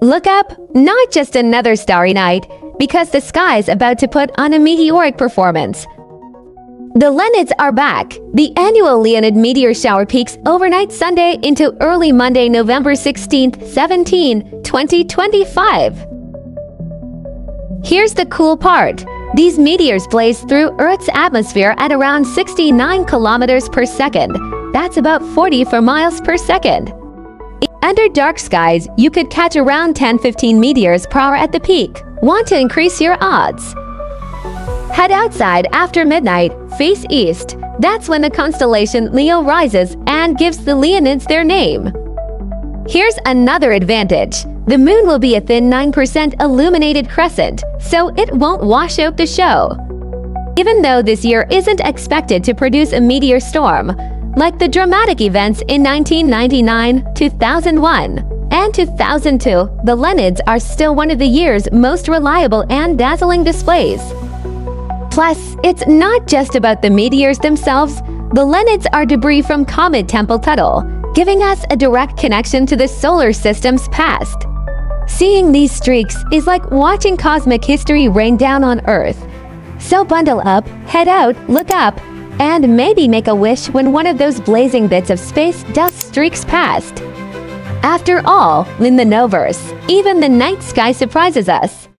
Look up, not just another starry night, because the sky's about to put on a meteoric performance. The Leonids are back. The annual Leonid meteor shower peaks overnight Sunday into early Monday, November 16th, 17, 2025. Here's the cool part. These meteors blaze through Earth's atmosphere at around 69 kilometers per second. That's about 40 for miles per second. Under dark skies, you could catch around 10-15 meteors per hour at the peak. Want to increase your odds? Head outside after midnight, face east. That's when the constellation Leo rises and gives the Leonids their name. Here's another advantage. The moon will be a thin 9% illuminated crescent, so it won't wash out the show. Even though this year isn't expected to produce a meteor storm, like the dramatic events in 1999, 2001, and 2002, the Leonids are still one of the year's most reliable and dazzling displays. Plus, it's not just about the meteors themselves. The Leonids are debris from comet Tempel-Tuttle, giving us a direct connection to the solar system's past. Seeing these streaks is like watching cosmic history rain down on Earth. So bundle up, head out, look up, and maybe make a wish when one of those blazing bits of space dust streaks past. After all, in the KnowVerse, even the night sky surprises us.